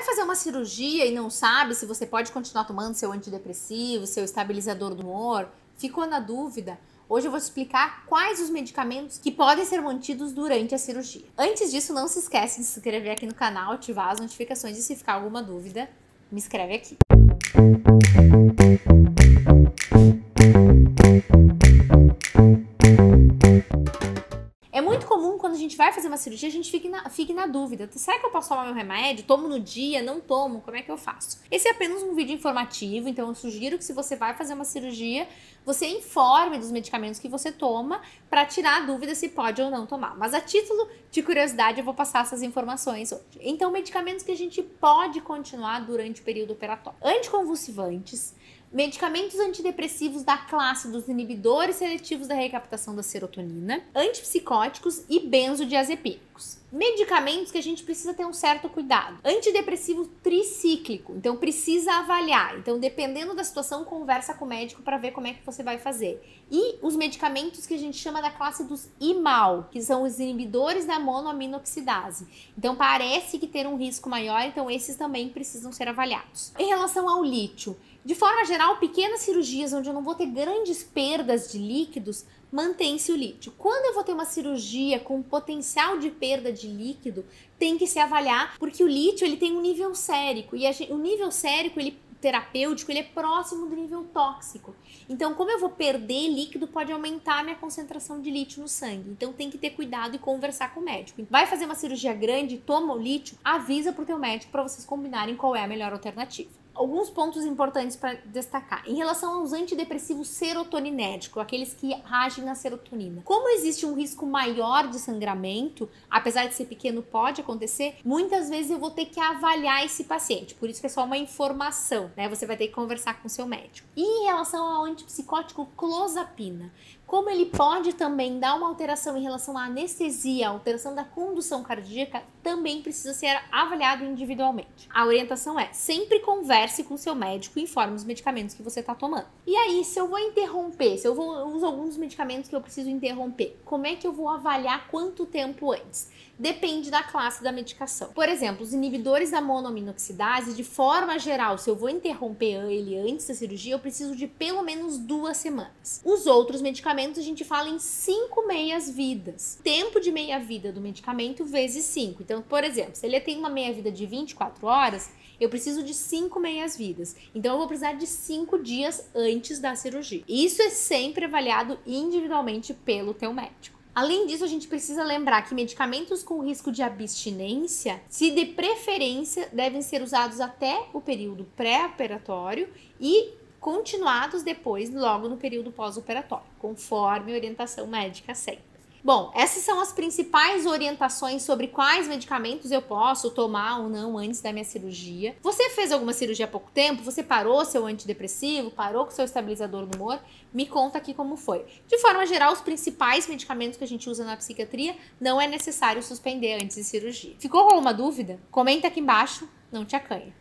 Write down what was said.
Vai fazer uma cirurgia e não sabe se você pode continuar tomando seu antidepressivo, seu estabilizador do humor? Ficou na dúvida? Hoje eu vou te explicar quais os medicamentos que podem ser mantidos durante a cirurgia. Antes disso, não se esquece de se inscrever aqui no canal, ativar as notificações e se ficar alguma dúvida, me escreve aqui. gente uma cirurgia, a gente fica na, fica na dúvida. Será que eu posso tomar meu remédio? Tomo no dia? Não tomo? Como é que eu faço? Esse é apenas um vídeo informativo, então eu sugiro que se você vai fazer uma cirurgia, você informe dos medicamentos que você toma para tirar a dúvida se pode ou não tomar. Mas a título de curiosidade, eu vou passar essas informações hoje. Então, medicamentos que a gente pode continuar durante o período operatório: anticonvulsivantes medicamentos antidepressivos da classe dos inibidores seletivos da recaptação da serotonina, antipsicóticos e Medicamentos que a gente precisa ter um certo cuidado. Antidepressivo tricíclico, então precisa avaliar. Então, dependendo da situação, conversa com o médico para ver como é que você vai fazer. E os medicamentos que a gente chama da classe dos IMAL, que são os inibidores da monoaminoxidase. Então, parece que ter um risco maior, então esses também precisam ser avaliados. Em relação ao lítio, de forma geral, pequenas cirurgias onde eu não vou ter grandes perdas de líquidos, mantém-se o lítio. Quando eu vou ter uma cirurgia com potencial de perda de líquido, tem que se avaliar, porque o lítio ele tem um nível sérico e gente, o nível sérico ele terapêutico, ele é próximo do nível tóxico. Então, como eu vou perder líquido, pode aumentar a minha concentração de lítio no sangue. Então, tem que ter cuidado e conversar com o médico. Vai fazer uma cirurgia grande, toma o lítio, avisa pro teu médico para vocês combinarem qual é a melhor alternativa alguns pontos importantes para destacar. Em relação aos antidepressivos serotoninérgicos, aqueles que agem na serotonina. Como existe um risco maior de sangramento, apesar de ser pequeno, pode acontecer, muitas vezes eu vou ter que avaliar esse paciente. Por isso que é só uma informação, né? Você vai ter que conversar com seu médico. E em relação ao antipsicótico clozapina, como ele pode também dar uma alteração em relação à anestesia, alteração da condução cardíaca, também precisa ser avaliado individualmente. A orientação é: sempre converse com seu médico e informe os medicamentos que você está tomando. E aí, se eu vou interromper, se eu vou uso alguns medicamentos que eu preciso interromper, como é que eu vou avaliar quanto tempo antes? Depende da classe da medicação. Por exemplo, os inibidores da monoaminoxidase, de forma geral, se eu vou interromper ele antes da cirurgia, eu preciso de pelo menos duas semanas. Os outros medicamentos a gente fala em cinco meias vidas. Tempo de meia vida do medicamento vezes cinco. Então, por exemplo, se ele tem uma meia vida de 24 horas, eu preciso de cinco meias vidas. Então, eu vou precisar de cinco dias antes da cirurgia. Isso é sempre avaliado individualmente pelo teu médico. Além disso, a gente precisa lembrar que medicamentos com risco de abstinência, se de preferência, devem ser usados até o período pré-operatório e continuados depois, logo no período pós-operatório, conforme orientação médica sempre. Bom, essas são as principais orientações sobre quais medicamentos eu posso tomar ou não antes da minha cirurgia. Você fez alguma cirurgia há pouco tempo? Você parou seu antidepressivo? Parou com seu estabilizador do humor? Me conta aqui como foi. De forma geral, os principais medicamentos que a gente usa na psiquiatria não é necessário suspender antes de cirurgia. Ficou com alguma dúvida? Comenta aqui embaixo, não te acanha.